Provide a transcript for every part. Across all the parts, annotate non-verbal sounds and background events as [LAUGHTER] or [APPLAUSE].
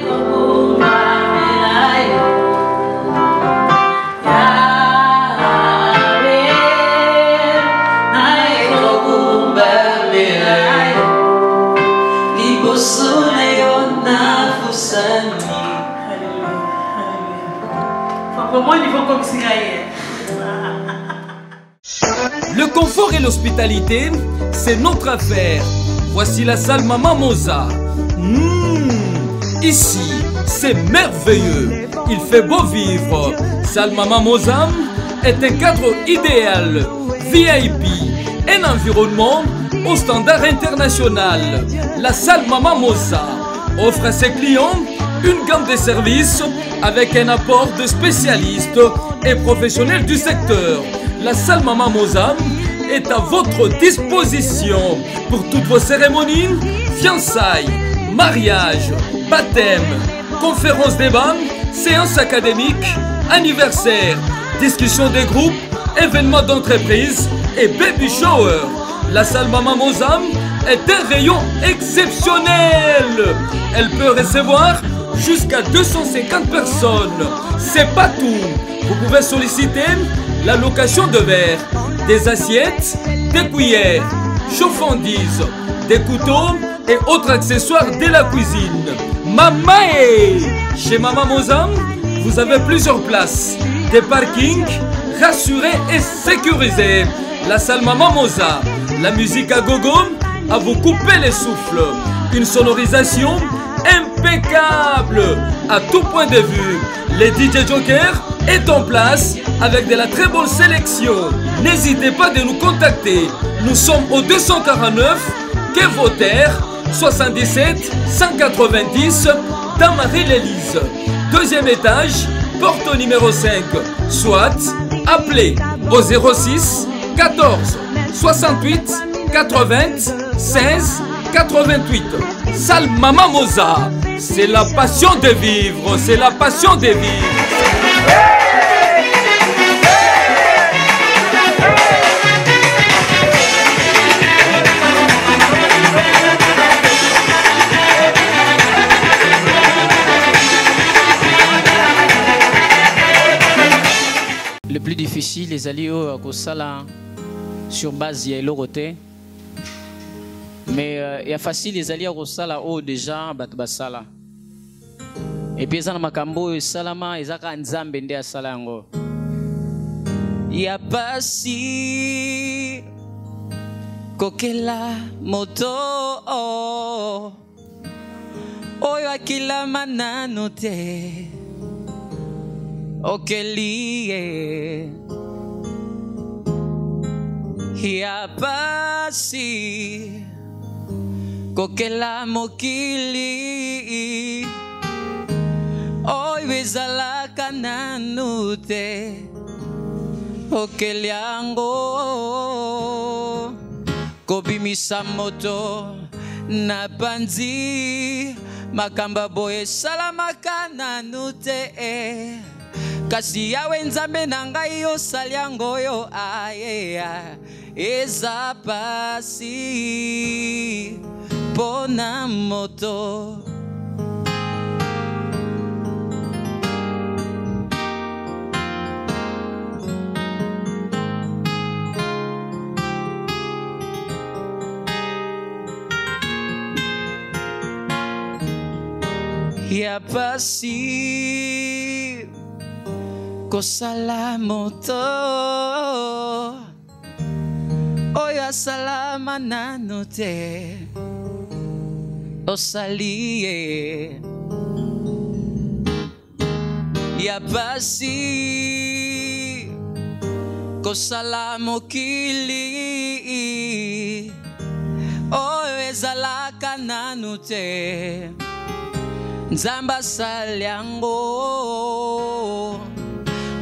[LAUGHS] Le confort et l'hospitalité, c'est notre affaire. Voici la salle Maman Moza. Mmh, ici, c'est merveilleux. Il fait beau vivre. Salle Maman Moza est un cadre idéal, VIP, un environnement au standard international. La salle Maman Moza offre à ses clients une gamme de services avec un apport de spécialistes et professionnels du secteur. La salle Maman Moza est à votre disposition pour toutes vos cérémonies, fiançailles, mariages, baptêmes, conférences débat, séances académiques, anniversaires, discussions des groupes, événements d'entreprise et baby shower. La salle Maman Moza est un rayon exceptionnel. Elle peut recevoir jusqu'à 250 personnes. C'est pas tout. Vous pouvez solliciter la location de verres, des assiettes, des cuillères, chauffandises, des couteaux et autres accessoires de la cuisine. Mamae Chez Maman Mozam, vous avez plusieurs places, des parkings rassurés et sécurisés. La salle Maman Moza, la musique à gogo à vous couper les souffles. Une sonorisation impeccable à tout point de vue. Les DJ Joker est en place avec de la très bonne sélection. N'hésitez pas de nous contacter. Nous sommes au 249 Quai Vautert 77 190 dans Marie-Lélise. Deuxième étage, porte numéro 5. Soit appelez au 06 14 68 80 16 88. Salle Mama Moza, c'est la passion de vivre, c'est la passion de vivre. Difficile ezali oyo akosala sur base ya eloko te mais euh, ya facile ezali ya kosala oyo deja bato basala epuis eza na makambo oyo esalama eza kaka nzambe nde asala yango ya pasi kokela moto oyo akilama nano te okeli ye ya pasi kokela mokili oyo ezalaka nanu te okeli yango kobimisa moto na panzi. Makambo boye esalamaka nanu te kasi yawe nzambe na ngai osali yango oyo ayeya eza pasi. Mpo na moto. Ya pasi kosala moto. Oyo asalama nano te. Osali ye. Ya pasi kosala mokili. Oyo ezalaka nanu te. Nzambe asali yango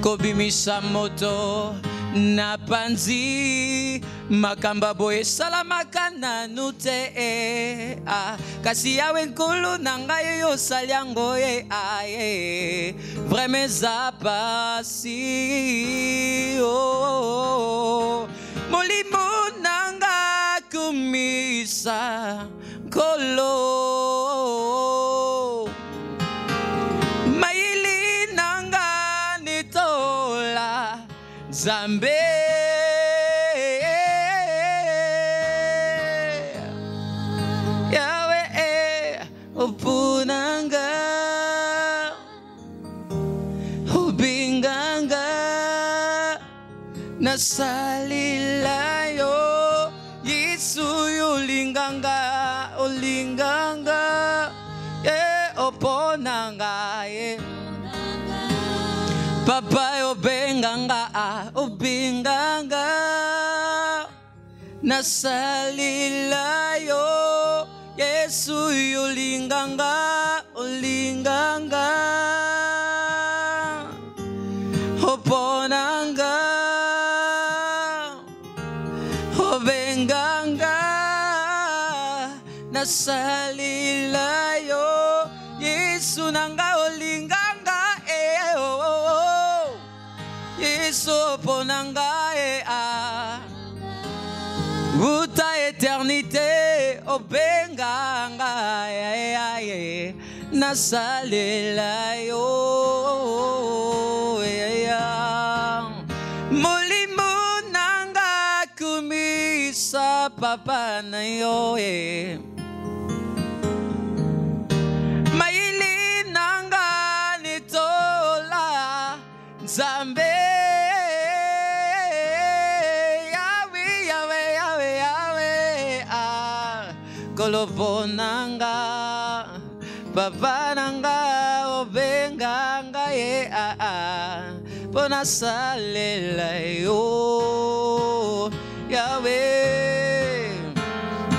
kobimisa moto na panzi makambo boye esalamaka nanu te eh, ah. kasi yawe nkulu na ngai oyo osali yango ye aye vraimen eza pasi oh, oh, oh. molimo na nga kumisa nkolo Zambi. Yahweh, ubinganga, nasalila. nasalilayo Yesu yulinganga ulinganga oponanga obenganga. Nasal obenga ngaye nasalela yo molimo nanga kumisa papa na yo e mayili nanga nitola nzambe lobo nanga papa nanga obenga nga ye aa mpo nasalela yo. Yawe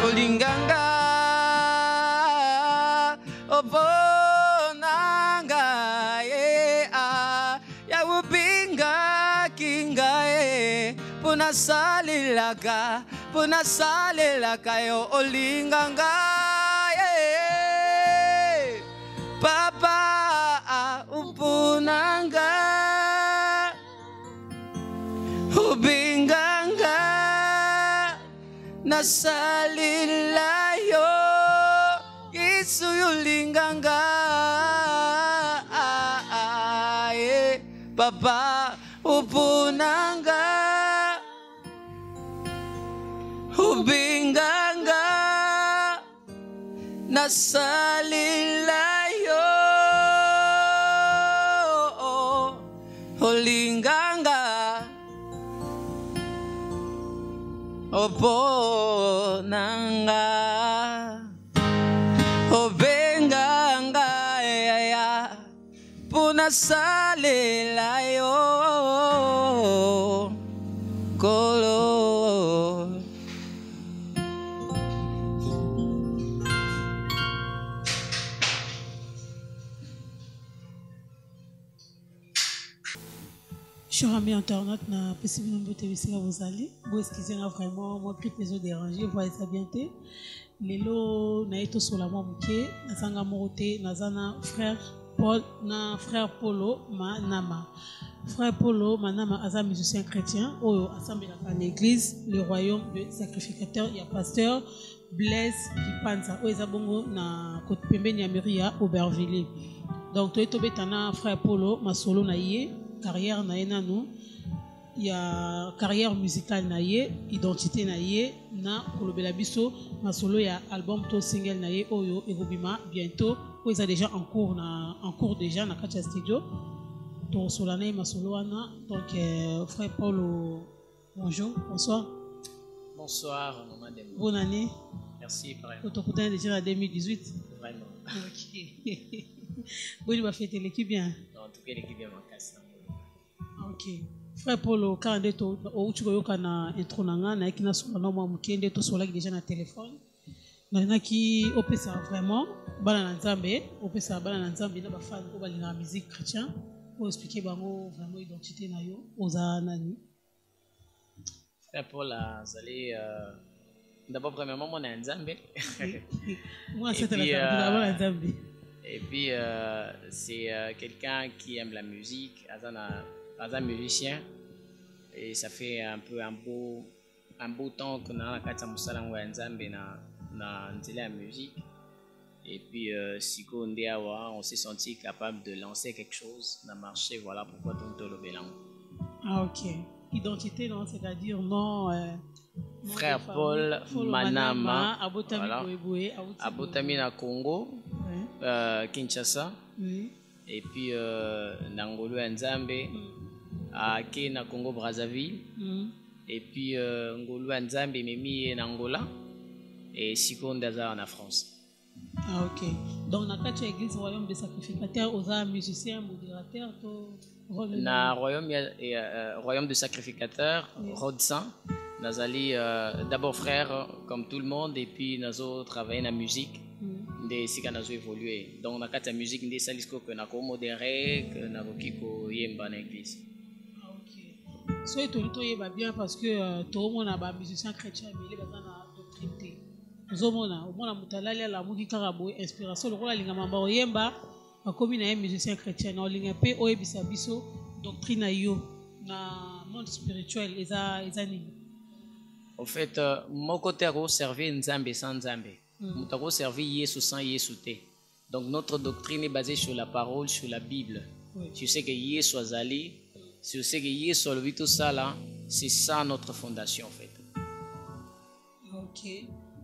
olinganga oponanga ye a yawubingaki ngae mpo nasalelaka mpo nasalelaka yo olinga ngai eh. papa upuna nga obinga nga nasalila yo. Yesu yolinga ngai eh. papa upuna nga nasalila yo. Olinganga. Oponanga. Obenganga yaya puna salela yo Chers amis internautes, na possible nombre de bisika bozali. Bo excusez moi vraiment moi grippe les déranger, voyez ça bien te. Lelo na eto sola moi muke, nazanga moko te, nazana frère Paul na frère Polo Manama. Frère Polo Manama aza musicien chrétien oyo asambelaka na église le royaume de sacrificateur ya pasteur Blaise Kipanza oyo bongo na côté pembeni ya mairie ya Aubervilliers. Donc toye tobeta na frère Polo masolo na ye carrière na ye nanu ya carrière musicale na ye identité na ye na kolobela biso masolo ya album to single na ye oyo ekobima bientôt. Oyo eza déjà en cours na en cours déjà na kati ya studio tokosola na ye masolo wana donc euh, frère paulo bonjour bonsoir. Bonsoir, maman bonne année. Merci, frère. to tokutana déjà na 2018 Vraiment. ok. [LAUGHS] Boni bafeteleki bien. En tout cas, l'équipe est en casse. ok. Frère paul kaka nde outi koyoka na intro na nga nayaki nasola na mwa moke nde tosolaki déjà na telefone nalingaki opesa vraiment bana na nzambe opesa bana na nzambe na bafani oyo balingaka musique chrétien oyo explike bango vraiment identité na yo oza nani? Frère Paul azali euh, d'abord premièrement mon Nzambe. [LAUGHS] Mwa Et puis, asetelaka euh, na nzambe. et puis euh, c'est euh, quelqu'un qui aime la musique, Azana, Azan musicien. Et ça fait un peu un beau un beau temps qu'on a la kati ya mosala yango ya Nzambe na na nzela ya musique. Et puis euh, siko nde awa on s'est senti capable de lancer quelque chose na marché. Voilà pourquoi donc tolobela yango ah ok. Identité, non, c'est-à-dire non. euh, Frère Paul Paul Manama, Abotami voilà. Abotami na congo Ouais, euh, kinshasa. Oui. et puis euh, na ngolu ya ake na congo brazzaville Mm. et puis euh, ngolu ya nzambe na angola et sikoyo nde aza na france Ah, ok. Donc, dans la église royaume des sacrificateurs, aux arts musiciens, modérateurs, tout. rôle na royaume, ya, ya, euh, royaume de sacrificateur Oui. rod saint nazali euh, d'abord frère comme tout le monde et puis nazo travailler na musique Mm. nde esika nazo évolue donc na kati ya musique nde esali sikoyo ke nakomodere ke nakoki koyemba na église ok. So, etoli toyeba bien parce que euh, toomona bamusicien chrétien ebele baza na doctrine te ozomona omona moto alali alamuki kaka boye inspiration lokola alinga mamba oyemba akomi na ye musicien chrétien na olinga mpe oyebisa biso doctrine na yo na monde spirituel eza eza nini? En fait euh, moko te akoservir nzambe sans nzambe Mm. moto akoservir yesu sans yesu te donc notre doctrine est basée sur la parole sur la bible Oui. tu sais que yesu azali tu sais que yesu alobi tosala c'est ça notre fondation en fait. Ok.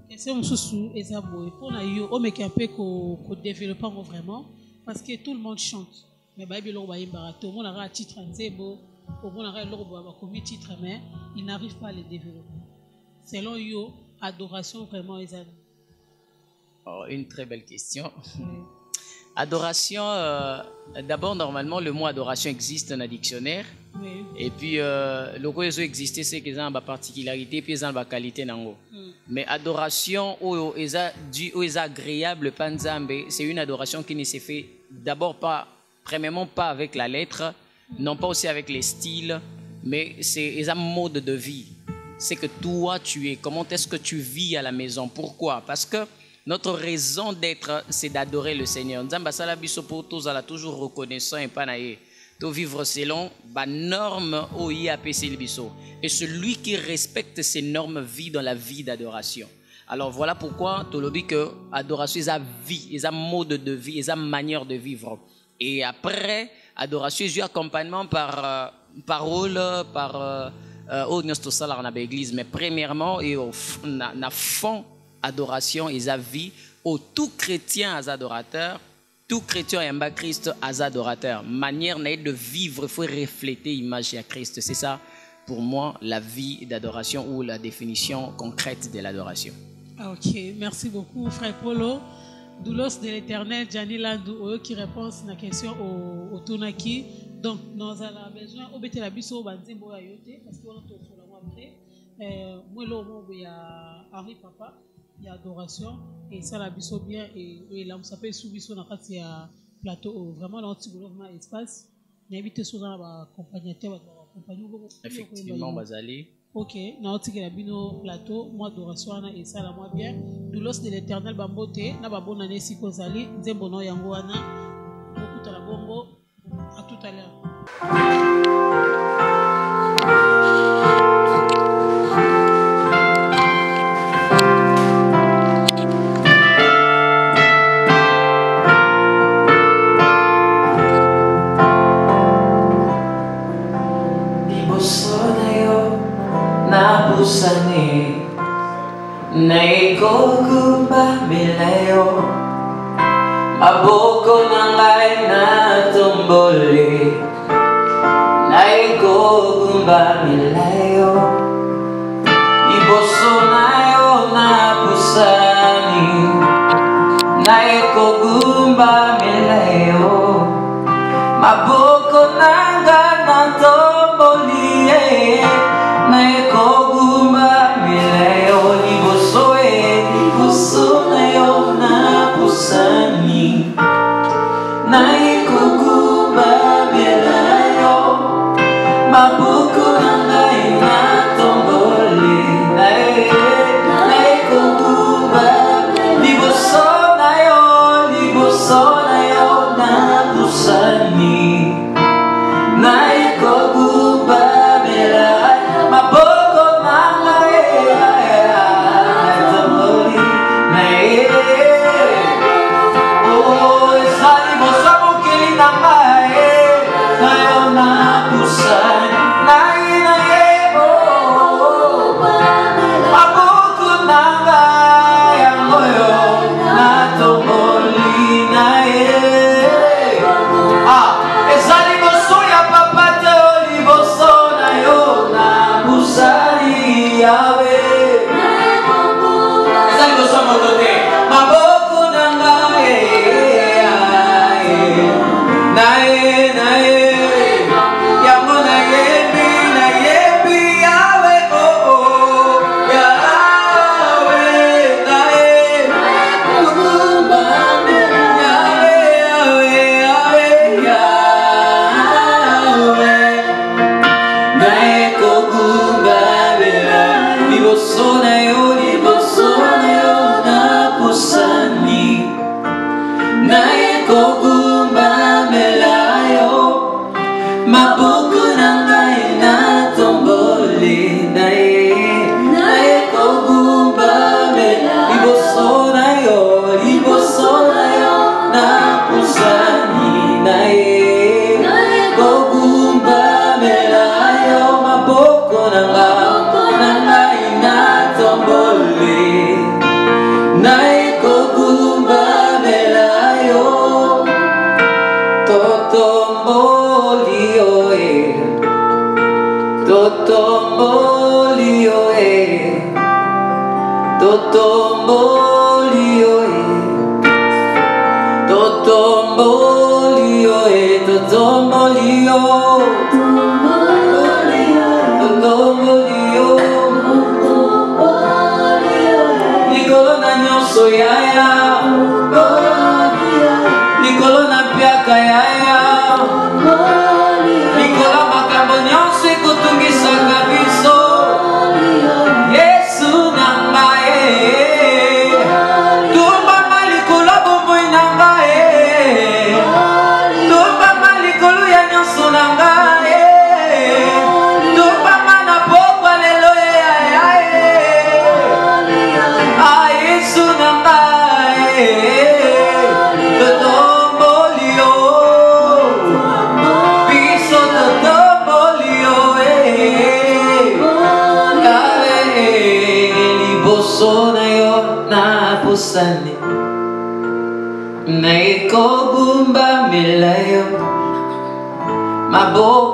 Question mosusu eza boye mpona yo omeka mpe ko- kodevelope yango vraiment parce que tout le monde chante. Mais bayebi eloko bayembaka te omonaka ya titre ya nzembo omonaka eloko bakomi titre mais il n'arrive pas à le développer. Selon yo adoration vraiment eza Oh, une très belle question. Oui. Adoration euh, d'abord normalement le mot adoration existe dans le dictionnaire. Oui. et puis euh, loko ezo exister c'est que eza na baparticularité puis eza na baqualité nango Mm. mais adoration eza agréable c'est une adoration qui ne se fait d'abord pas premièrement pas avec la lettre non pas aussi avec les styles mais c'est eza mode de vie. C'est que toi tu es comment est-ce que tu vis à la maison? Pourquoi? Parce que notre raison d'être c'est d'adorer le seigneur. Nzambe asala biso mpo tozala toujours reconnaissant epai na ye to vivre selon banorme oyo ye apeseli biso et celui qui respecte ces normes vit dans la vie d'adoration. Alors voilà pourquoi tolobi que adoration eza vie eza mode de vie eza manière de vivre. Et après adoration ezwi accompagnement par euh, parole par euh, euh, oyo nyonso tosalaka na baeglise mais premièrement et au na fond adoration eza vie au tout chrétien aza adorateur tout chrétien ayamba christ aza adorateur. Manière de vivre il faut refléter image ya christ. C'est ça pour moi la vie d'adoration ou la définition concrète de l'adoration. Ah, ok. Merci beaucoup frère polo. Doulos de l'éternel jani landu oyoki réponse na question o- otunaki donc nazala besoin obetela biso banzembo oyo ya yo te parce que wana tosolango après. Euh, mo eloko moko boye ya henri papa ya adoration esala biso bien elamusa mpe esu biso na kati ya plateau oyo vraiment na otikolo vraiment espace. Nayebi te so oza na baaccompagnateur bato bakompagne effectivement bazali ok naotikela bino plateau mwa adoration wana esala mwa bien. Doulos de l'éternel bambote na babonani esika ozali nzembo nao yango wana bokutana bongo a tout à l'heure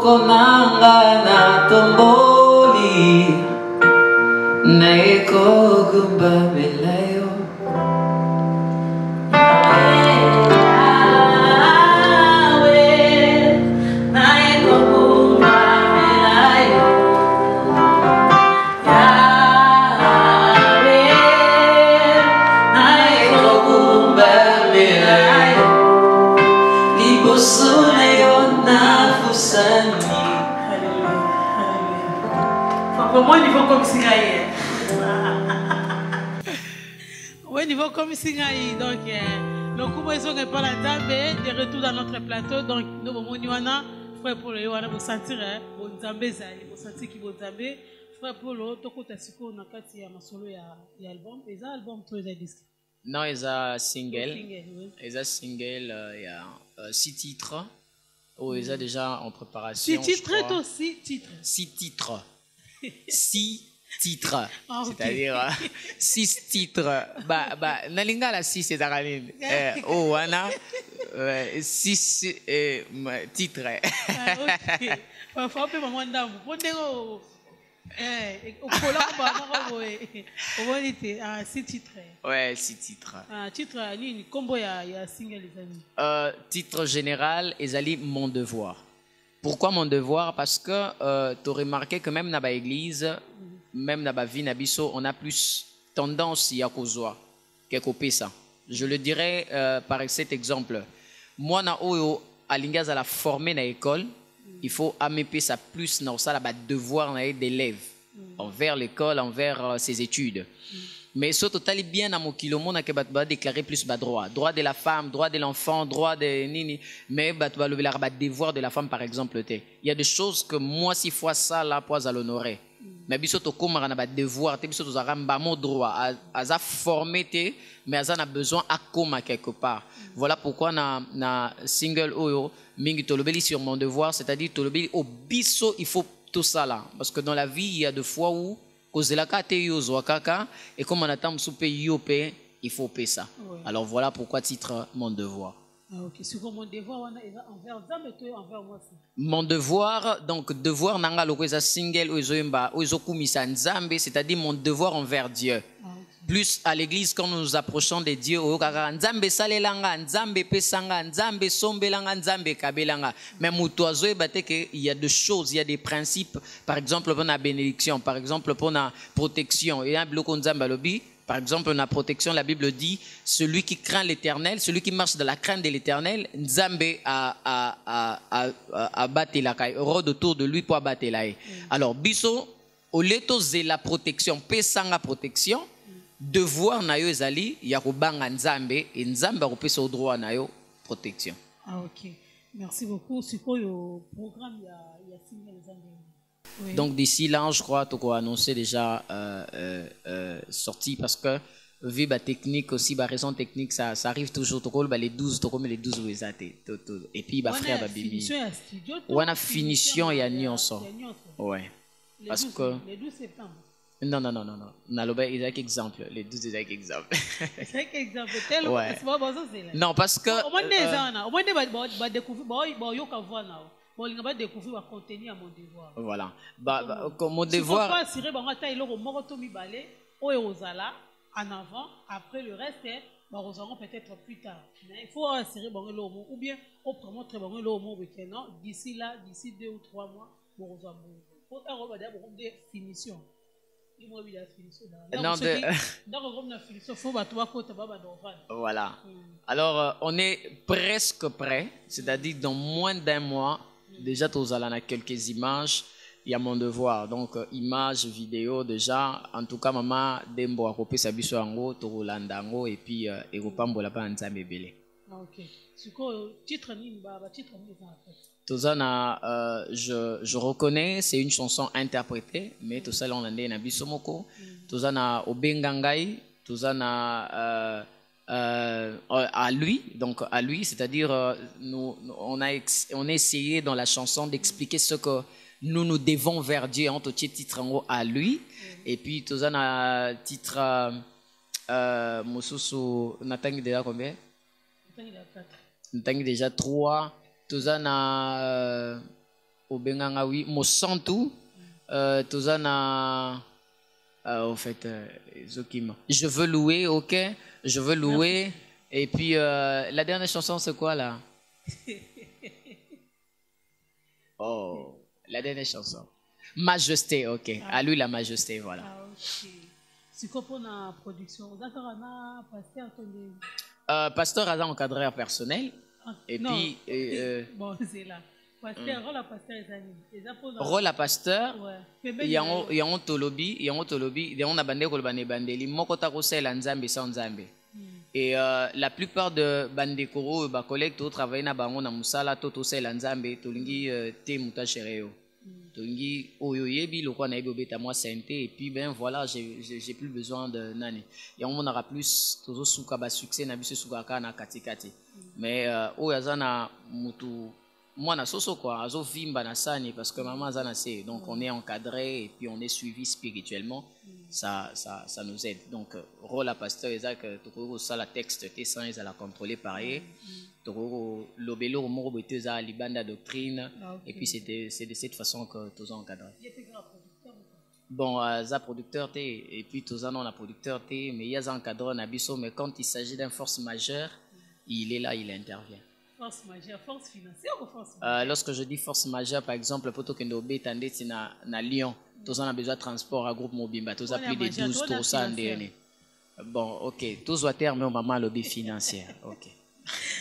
maboko nanga natomboli naikogumbamela yo Comment niveau comme Singaï Oui, niveau comme Singaï. Donc, euh, le coup, ils ont pas la table de retour dans notre plateau. Donc, nous, au Moniwana, frère Paul, vous sentir, bon Zambé, vous sentir qui vous. Frère Paul, toko tasiko na kati ya masolo ya ya album. Et ça, album, toi, les disques. non eza single Oui. eza single euh, ya euh, six titres oyo eza déjà en préparation je titre, crois. toi, si titre. six titres six titres Ah, c'est-à-dire euh, six titres ba, ba, na lingala six ezaka nini eh, oyo wana euh, six eh, titres Ah, ok. Parfois, on peut m'en dame. Pour ndenge eh okola ko ba moko boye. Omoni te ah si titre. ouais six titres Ah titre ya nini kombo ya ya single ezali. Euh, titre général, ezali mon devoir. Pourquoi mon devoir? Parce que euh, tu as remarqué que même dans l'église, même dans la vie on a plus tendance à kozwa que kopesa. Je le dirais euh, par cet exemple. Moi na oyo alinga la formé na école, il faut amepesa plus na osala ba devoir d'élève envers l'école, envers euh, ses études. Mais ce total bien à mokilo mona que bat déclarer plus bas droit, droit de la femme, droit de l'enfant, droit de nini, mais bat va lever la bat devoir de la femme par exemple te. Il y a des choses que moi si fois ça là pour à l'honorer. Mais biso to komara na bat devoir te biso to zaramba mon droit aza formé mais aza na besoin à koma quelque part. Voilà pourquoi na na single oyo mingi tolobeli sur mon devoir, c'est-à-dire tolobeli au biso il faut tout ça là parce que dans la vie il y a des fois où kozelaka te yo ozwa kaka et comme on attend mosusu mpe yo mpe il faut pesa Ouais. alors voilà pourquoi titre mon devoir Ah mon devoir envers envers moi aussi. mon devoir donc devoir nanga loko eza single oyo ezoyemba oyo ezokumisa nzambe c'est-à-dire mon devoir envers dieu Ah ok. Plus à l'église quand nous nous approchons de dieu oyokaka nzambe esalelanga nzambe epesanga nzambe esombelanga nzambe ekabelanga mais moto azoyeba te ke il y a des choses il y a des principes. Par exemple mpona bénédiction par exemple mpona protection. Eya biloko nzambe alobi par exemple, la protection, la Bible dit celui qui craint l'éternel, celui qui marche dans la crainte de l'éternel, Nzambe a, a, a, a, a, a battu la caille, rôde autour de lui pour abattre la haie. Alors, biso, au lieu de la protection, pesanga protection, devoir na yo ezali ya kobanga nzambe e nzambe akopesa yo droit na yo protection Ah ok. Merci beaucoup. Sikoyo programme ya ya single Nzambe. Oui. donc d'ici là je crois toko annoncer déjà euh, euh, euh, sorti parce que vu ba technique aussi ba raison technique ça, ça arrive toujours toko ba les 12 toko mais les 12 où ils étaient et puis ba Wana frère ya ba bibi to wana finition nyonso ya nyonso. ouais Parce 12 que- le 12 septembre. Non non non non non. Naloba ezalaki exemple les 12 ezalaki exemple C'est exemple tel Ouais. c'est pas bon là. non parce que au moins des euh, ans au moins des ba ba découvrir ba ba yoka voir na. Bon linga ba découvrir ba contenir à mon devoir. voilà. Bah, bah, comme mon devoir faut assurer bango ata eloko moko to mibale oyo ozala en avant. Après le reste bakozwango peut-être plus tard. Mais il faut assurer bango eloko moko ou bien opromotre bango eloko moko boke non? D'ici là d'ici deux ou trois mois bokozwa mbongo po ntango badia bokomi de finition imo bila finition Non, de- [LAUGHS] Voilà. Alors, euh, on est presque prêt, c'est-à-dire dans moins d'un mois, déjà, tous allons a quelques images. Il y a mon devoir. Donc, euh, images, vidéos, déjà. En tout cas, maman, dembo a copié sa biso ango, torolanda ango, et puis, pa nzambe belé. Ah, ok Tozana, euh, je, je reconnais, c'est une chanson interprétée, mais tout ça, on l'a dit, na biso moko. Tozana Obengangai, Tozana euh, euh, à lui, donc à lui, c'est-à-dire, euh, nous, on, a on a essayé dans la chanson d'expliquer ce que nous nous devons vers Dieu en tout titre en haut à lui. Et puis, Tozana titre, euh, euh, Natangi déjà combien? ntangi ya kati ntangi déjà trois. Toza na euh, obenganga wi mosantu. Euh, toza na euh, en fait euh, ezokima je veux louer ok. Je veux louer. Et puis euh, la dernière chanson c'est quoi là? [LAUGHS] Oh. La dernière chanson. Majesté ok. À lui la majesté voilà. Ah ok. Sikoyo mpona production. Oza kaka na paster to ndeni euh, pasteur aza encadreur personnel. Ah, et non. puis euh, euh, bon rôle ya paster eza nini eza mpona rôle à pasteur yango tolobi yango tolobi yango na bandeko koloba na ebandeli moko ta kosalela nzambe sa nzambe. Et euh, la plupart de bandeko oyo bacollègue totravaille na bango na mosala to tosalela nzambe tolingi te moto achere yo tolingi oyo oyebi lokwa nayebi obeta mwa sente et puis ben voilà j'ai plus besoin de nani. Yango monaka plus tozosuka basuccès na biso esukaka kaka na katikati mais euh, oyo aza na mutu mwana soso quoi. Azovimba na sani parce que maman aza na donc on est encadré et puis on est suivi spirituellement. Ça, ça, ça nous aide. Donc euh, rôle à pasteur eza que tokoki kosala texte te sans ezala contrôlé par ye tokoki koloba eloko moko boye te eza libanda doctrine Ah, et puis c'est de, cette façon que toza moto. bon aza producteur te et puis toza non na producteur te mais ye aza encadreur na biso mais quand il s'agit d'un force majeure il est là il intervient force majeure force financière ou force Euh, lorsque je dis force majeure, par exemple, poto kende obeta ndeti na, na Lyon, toza na besoin de transport à groupe mobimba, toza Wana plus de majeure, 12 tona toza financière. ndene. Bon, ok, tozwa terme oyo mama alobi financière. Ok. [LAUGHS]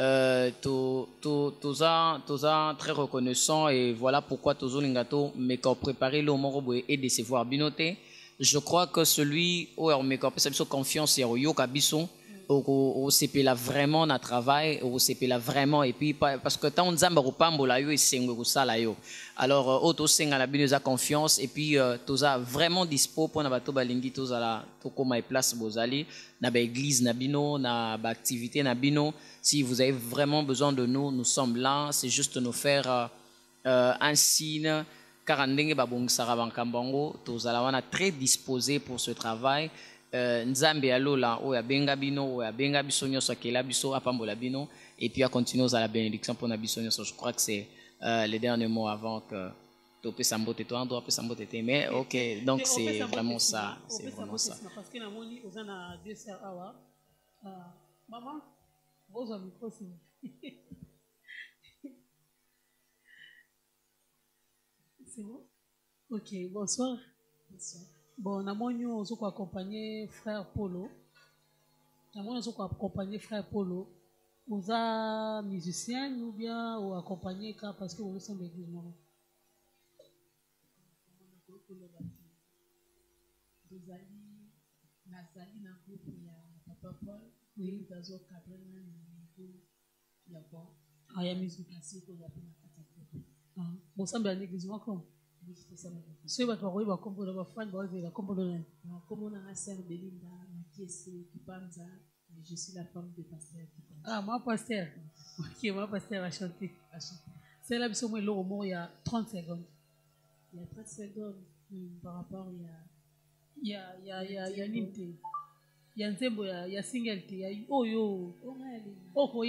Euh, to- to- toza très reconnaissant et voilà pourquoi tozolinga to meka préparer le moko boye et décevoir bino te je crois que celui oyo ameka opesa biso confiance ya biso oko- okosepela vraiment na travail okosepela vraiment. Et puis pa- parce que ntango nzambe akopambola yo esengo ekosala yo. Alors euh, oyo tosenga na bino eza confiance. Et puis euh, toza vraiment dispo mpona bato balingi tozala tokóma eplace bozali na baeglise na bino na baactivité na bino. Si vous avez vraiment besoin de nous nous sommes là. C'est juste nous faire euh, euh, un signe. Kaka ndenge babongisaka makambo yango tozala wana très disposé pour ce travail euh, nzambe alola oyo abenga bino oyo abenga biso nyonso akela biso apambola bino et puis acontinue ozala bénédiction mpona biso nyonso. Je crois que c'est euh, le dernier mot avant que topesa mbote to ando apesa mbote te mais ok donc c'est vraiment ça c'est vraiment ça. parce que namoni oza na deux sœurs awa. Ah, mama bozwa micro nsima [LAUGHS] c'est bon? Ok bonsoir bon namoni oyo ozo koaccompagne frère polo. Namoni ozo koaccompagne frère polo. Oza musicien ou bien oaccompagne ka parce que ozosemba église moko tozali nazali na groupe ya papa paul Oui. tazokadre na niveau ya bon. Ah, ya musique. Kasi koza mpe na kati ya groupe bosambela na église moko bisi tosala soki bato bakoyeba bafani nani? Belinda kipanza Je suis la femme de pasteur. Ah, moi, pasteur. Ok, moi, pasteur a chanté. À chanter. C'est là, parce que moi, l'euro mort, il y a 30 secondes. Il y a 30 secondes hmm, par rapport, il y a. Il y a, il y a, il y a, il y a nini te. Il y a nzembo, il y a, il y a single te. Oyo. Oh, réellement. Oh.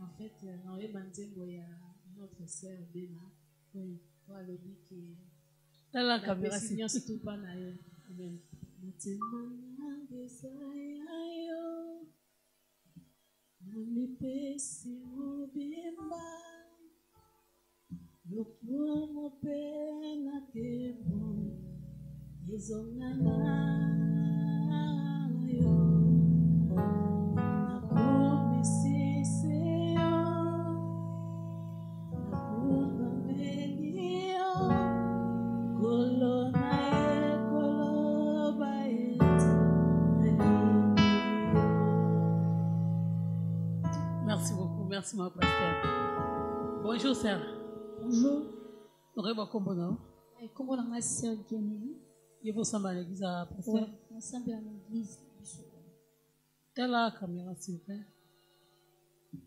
En fait, euh, dans les Manzembo, il y a notre sœur Bena. Oui. Pour le dit que. Là, la La caméra, caméra, c'est c'est tout pas na yo. Amen. Motema nanga ezaya yo namipesi mobimba lokumu mpe na tembo ezongana yo mon pasteur. Bonjour, sœur. Bonjour. Reba Kombono. Eh, Kombo na ngai sœur Kenny. Il faut s'en aller, à pasteur? Ensemble à l'église. La caméra, s'il vous plaît.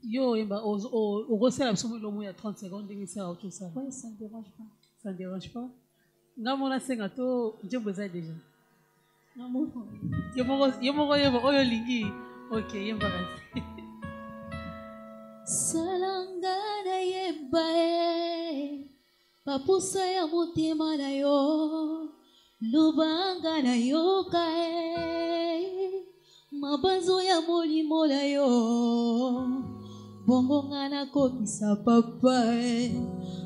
Yo, yemba, okosala biso moilomo ya 30 secondes ndenge esala otosala Ouais, ça ne dérange pas. ça ne dérange pas? Nga mona senga to nzembo eza bon. yo moko yemba oyo olingi ok salanga nayeba ye bapusa ya motema na yo lobanga nayoka ye mabanzo ya molimo na yo. Bongo nga nakobisa papa e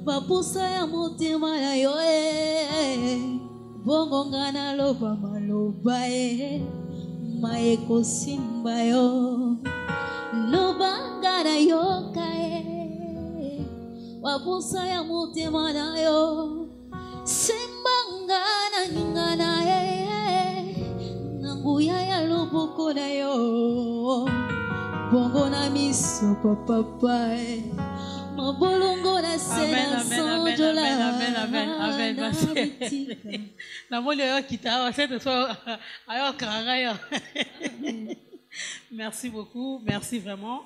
bapusa ya motema na yo e bongo nga naloba maloba e ma ekosimba yo motema na yo kae wapusa ya motema na yo. Sembanga na ninga na ye na nguya ya loboko na yo. Bongo na miso papapa e. mabolongo na se na sonjolaamoni oyokita awa sete so ayokanga [LAUGHS] yo. Merci beaucoup. Merci vraiment.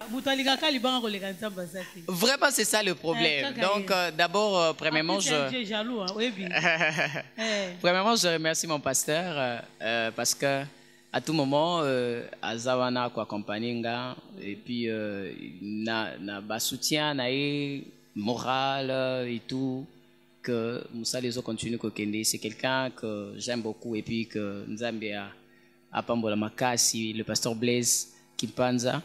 Vraiment, c'est ça le problème. Eh, Donc, euh, d'abord, euh, premièrement, je... Jaloux hein, [LAUGHS] Eh, Premièrement, je remercie mon pasteur euh, euh, parce que à tout moment, Azawana accompagner nga et puis na na soutien na moral et tout que Moussa les autres continuent kokende. C'est quelqu'un que j'aime beaucoup et puis que a Pambola Makasi, le pasteur Blaise Kimpanza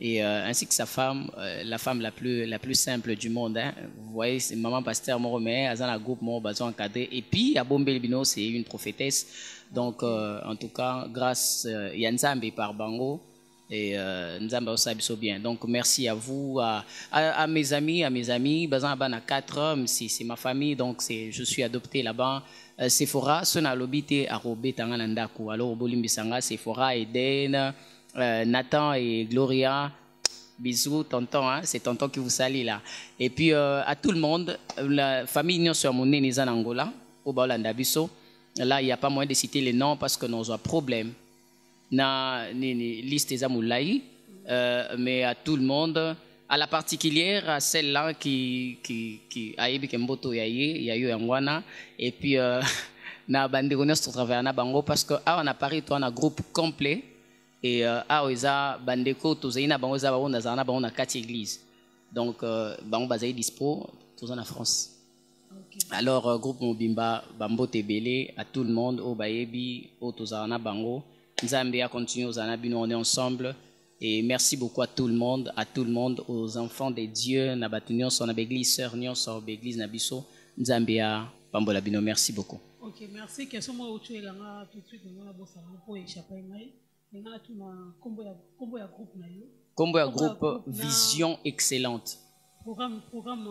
et euh, ainsi que sa femme, euh, la femme la plus la plus simple du monde. hein. Vous voyez, c'est maman pasteur Moromé, Azana groupe Moro Bazon encadré. Et puis à Bombé Bino, c'est une prophétesse. Donc euh, en tout cas, grâce euh, Yanzambe par Bango et Nzambe Osabiso bien. Donc merci à vous, à, à, à mes amis, à mes amis. Bazan Abana 4 hommes, c'est ma famille, donc je suis adopté là-bas. Euh, Sephora, Sona Lobite, Arobe Tanganandaku. Alors Sephora, Eden, euh, Nathan et Gloria. Bisous, tonton, hein, c'est tonton qui vous salue là. Et puis euh, à tout le monde, la famille Nyon sur mon nez en Angola, au Baolanda Bisso. Là, il n'y a pas moyen de citer les noms parce que nous avons problème. Na ni, ni, liste des amoulaï, euh, mais à tout le monde, à la particulière, à celle-là qui, qui, qui a eu Kemboto Yaye, il y a eu Angwana, et puis euh, [LAUGHS] na bandeko nyonso travailler na bango parce que awa na Paris, toi, on a un groupe complet. et euh, awa eza bandeko tozali na bango eza bango nazala na bango na kati église donc euh, bango bazali dispo toza na france. Alors groupe mobimba bambote ebele à tout le monde oyo bayebi oyo tozala na bango. Nzambe acontinue ozala na bino on est ensemble et merci beaucoup à tout le monde à tout le monde aux enfants de dieu na bato nyonso na baeglise sœur nyonso baeglise na biso nzambe apambola bino. Merci beaucoup. Ok merci. Question moko otuyelanga tout de suite nga na bosanga mpo échappe ngai nga na tuna nkombo ya nkombo ya groupe ya ya groupe vision excellente. Programme programme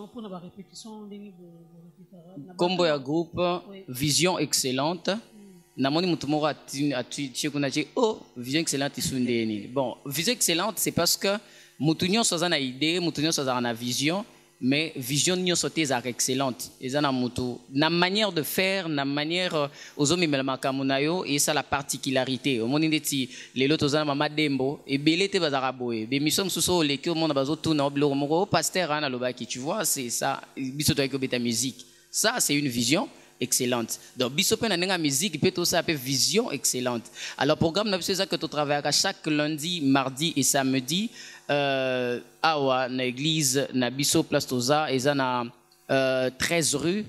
na kombo ya bato- groupe vision excellente namoni moto moko ati- ati- tie kuna oh vision excellente bon vision excellente c'est parce que motu nyonso idée na vision mais vision excellente. Eza na motu na manière de faire na manière euh, ozomemela makambo na yo esala particularité. Omoni ndeti lelo toza mama dembo boye. Omona moko o paster wana alobaki tu vois c'est ça. Biso musique. Ça c'est une vision excellente donc biso mpe na musique mpe tosala mpe vision excellente alors programme na biso eza ke totravaillaka chaque lundi mardi et samedi euh, awa na église na biso place toza eza na euh, 13 rue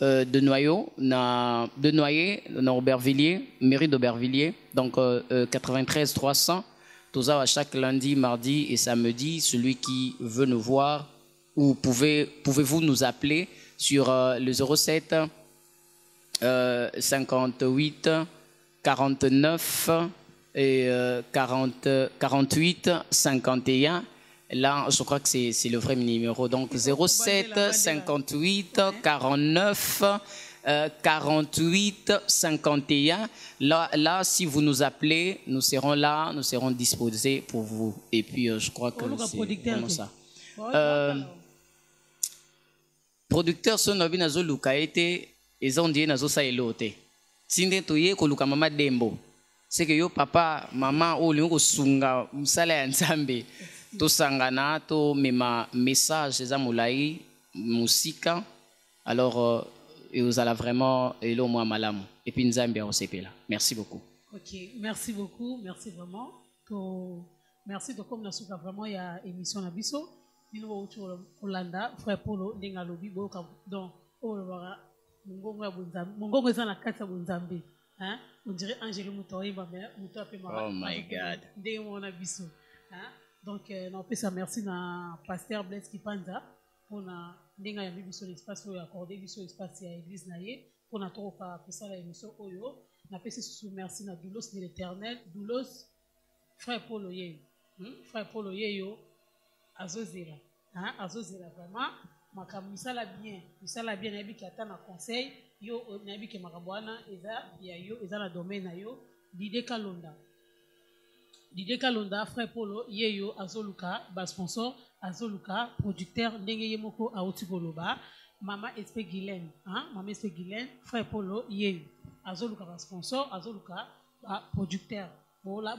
euh, de Noyau, na, de Noyer, dans Aubervilliers, mairie d'Aubervilliers, donc euh, euh, 93 300. Toza chaque lundi, mardi et samedi. Celui qui veut nous voir, ou pouvez, pouvez-vous nous appeler sur euh, le 07 euh, 58 49 et euh, 40, 48 51. Là, je crois que c'est le vrai numéro. Donc 07 58 49 euh, 48 51. Là, là, si vous nous appelez, nous serons là, nous serons disposés pour vous. Et puis, euh, je crois que c'est producteur, vraiment ça. Euh, producteur so na bi nazoluka ye te eza ondie nazosalela o te ti nde toye koluka mama dembo. Seke yo papa mama oyo olingi kosunga mosala ya nzambe. Tosangana tomema message eza molai mosika. Alors euh, vraiment elo mwa malamu. Nzambe akosepela merci beaucoup. Ok, merci beaucoup, merci vraiment. To, merci de comme nasuka vraiment il y a émission na biso. Bino bo uti Olanda, frère Polo ndenga lobi bo ka donc o bara mungongo ya bunzambe. Mungongo eza na kati ya bunzambe. Hein? On dirait Angelo Mutori ba mais muto ape mara. Oh my God. Ndenge mona biso. Donc euh, merci na pasteur Blaise Kipanza mpona ndenge ayambi biso l'espace oyo accordé biso espace ya église na ye mpona tokoka kosala émission oyo napesi susu merci na doulos de l'éternel doulos frère paul oyeyo hmm? frère paul oyeyo azozela hein? azozela vraiment makambo misala bien. Misala bien nayebiki ata na conseil. Yo nayebiki makambo wana eza ya yo eza na domaine na yo. Dide kalonda. Dide kalonda frère polo ye yo azoluka basponsor azoluka producteur ndenge ye moko awuti koloba. Mama espe guilaine hein? mama espe guilaine frère polo ye yo. Azoluka basponsor azoluka baproducteur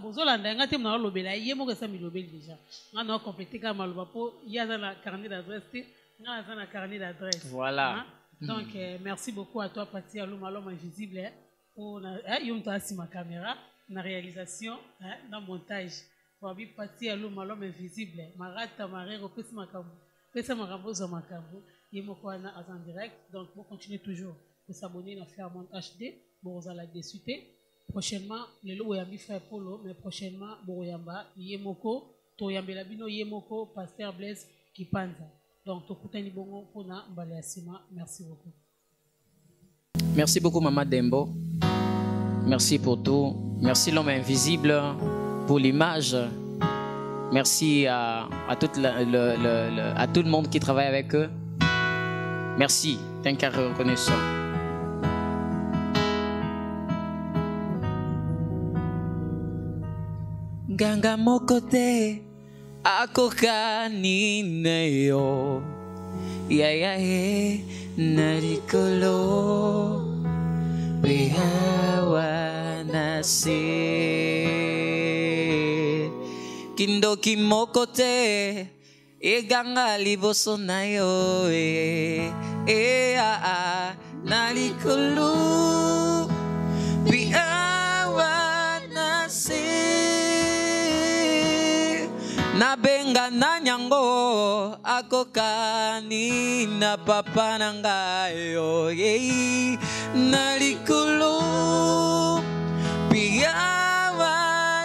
bozolanda yanga te mona olobela ye moko esa milobeli déjà. Nga na okomplete kaka maloba mpo ye aza na carnet d'adresse te na carnet d'adresse Voilà. Hein? donc euh, merci beaucoup à toi pati aloma l'homme invisible hein, pour moto asima caméra na réalisation hein, na montage. Wabi pati aloma l'homme invisible. Marata marere opesi makambo pesa makambo ozwa makambo ye moko wana aza en direct. Donc bocontinue toujours kosabonner na fairmont hd bokozala desu te prochainement lelo boyambi frère polo mais prochainement bokoyamba ye moko toyambela bino ye moko paster blaise kipanza donc tokutani bongo mpona mbala ya nsima merci beaucoup Merci beaucoup, Maman Dembo. Merci pour tout. Merci, l'homme invisible, pour l'image. Merci à, à, toute la- le- le- le- à tout le monde qui travaille avec eux. Merci. T'es un cas reconnaissant. Ganga mokote akokanineyo yayaye narikolo. Pehawanase kindoki moko te eganga liboso na yo e e a a na likolo na benga na nyango akokani na papa na ngai oyei na likulu piawa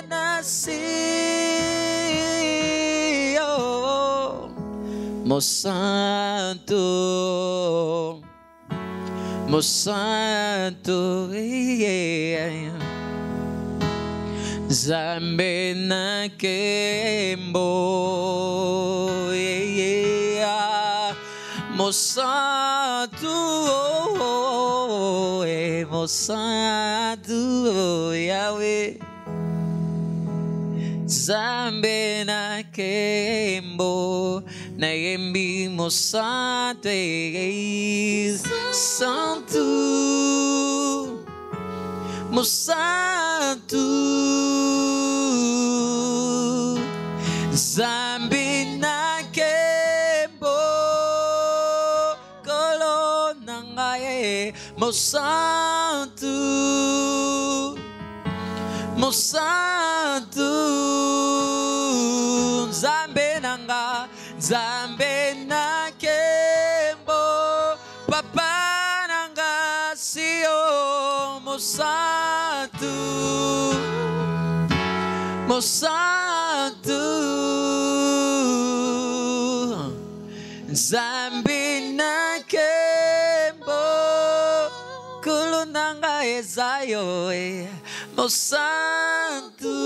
na si mosanto mosanto yeah, yeah, yeah. Zambe na kembo yeah, yeah. Mosantu oh, eh, Mosantu oh, Yahweh. Zambe na kembo na yembi mosante santo mosanto Zambe na kembo kolo na ngai mosanto mosantu mosantu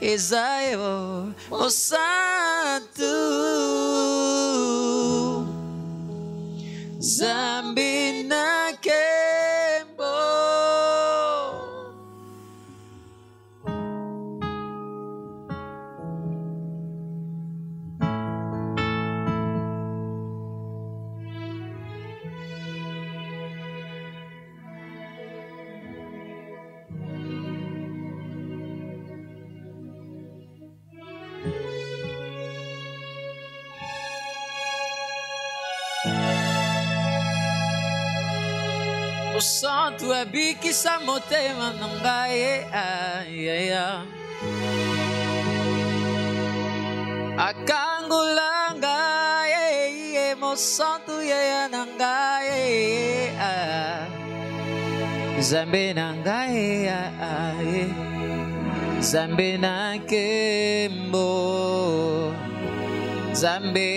ezayo mosantu mosantu abikisa motema na ngai ayaya akangola ngai ye mosantu yaya na ngai ah. zambe na ngai ah, eh. zambe na kembo zambe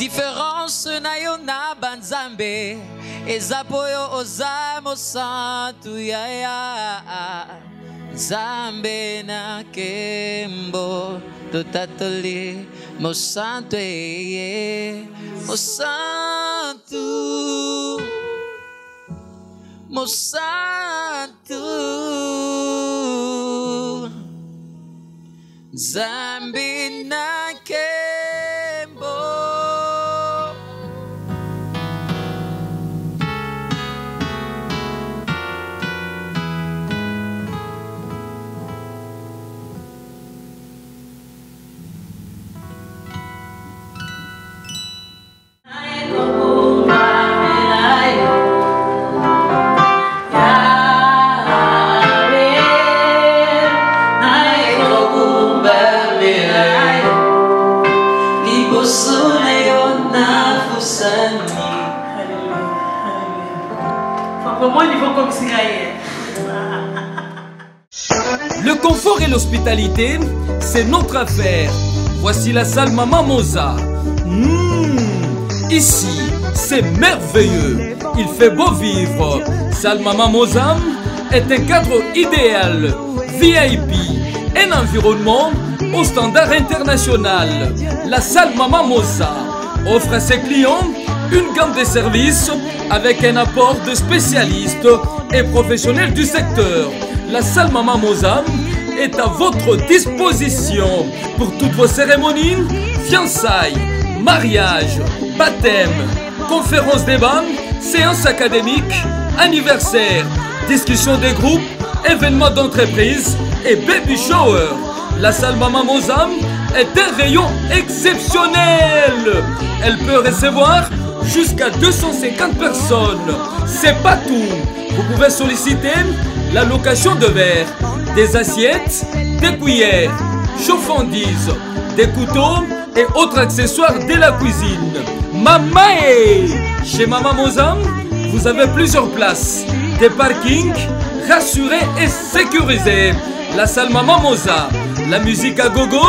différence na yo na banzambe eza po yo oza mosantu yaya nzambe na kembo totatoli mosantu eye. Mosantu. Mosantu. Nzambe na c'est notre affaire. Voici la salle Maman Moza. Mmh, ici, c'est merveilleux. Il fait beau vivre. Salle Maman Moza est un cadre idéal. VIP, un environnement au standard international. La salle Maman Moza offre à ses clients une gamme de services avec un apport de spécialistes et professionnels du secteur. La salle Maman Moza est à votre disposition pour toutes vos cérémonies, fiançailles, mariages, baptêmes, conférences débat, séances académiques, anniversaires, discussions des groupes, événements d'entreprise et baby shower. La salle Maman Moza est un rayon exceptionnel. Elle peut recevoir jusqu'à 250 personnes. C'est pas tout. Vous pouvez solliciter la location de verres, des assiettes, des cuillères, chauffandises, des couteaux et autres accessoires de la cuisine. Mamae Chez Mama Mozam, vous avez plusieurs places, des parkings rassurés et sécurisés. La salle Mama Moza, la musique à gogo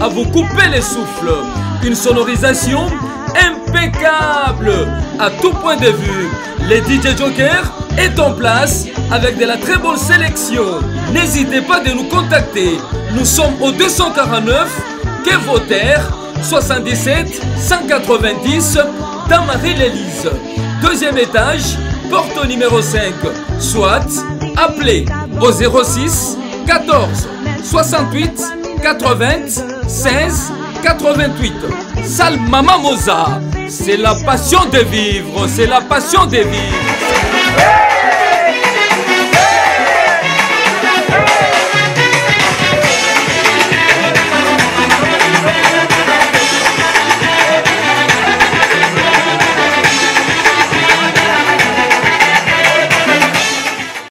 à vous couper les souffles. Une sonorisation impeccable à tout point de vue. Les DJ Joker est en place avec de la très bonne sélection. N'hésitez pas de nous contacter. Nous sommes au 249 Quai Voltaire 77 190 dans Marie-Lélise. Deuxième étage, porte numéro 5. Soit appelez au 06 14 68 80 16 88. Salle Mama Moza, c'est la passion de vivre, c'est la passion de vivre.